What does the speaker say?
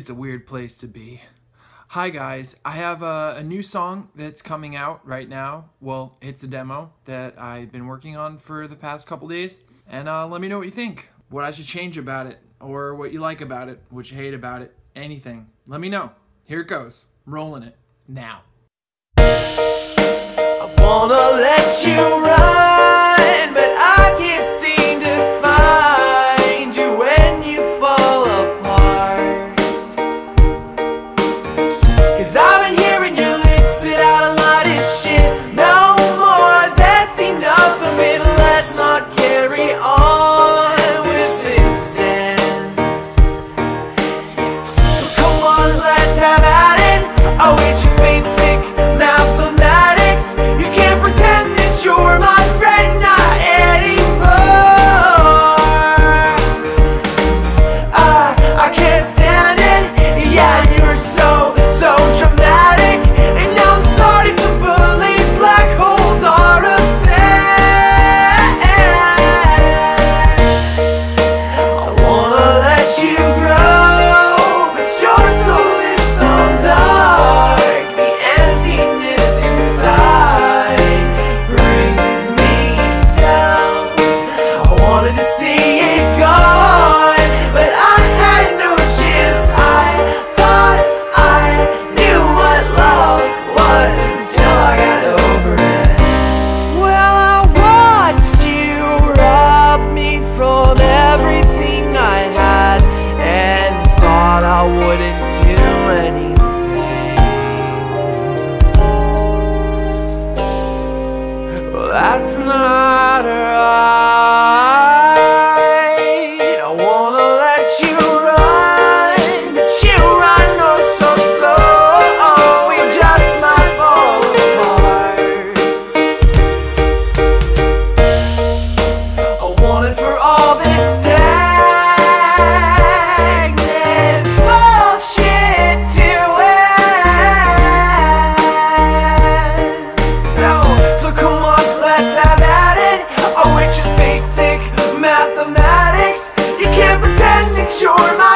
It's a weird place to be. Hi guys, I have a, a, new song that's coming out right now. Well, it's a demo that I've been working on for the past couple days. And uh, let me know what you think, what I should change about it, or what you like about it, what you hate about it, anything. Let me know. Here it goes. rolling it now. I wanna let you ride, but I can't see you're my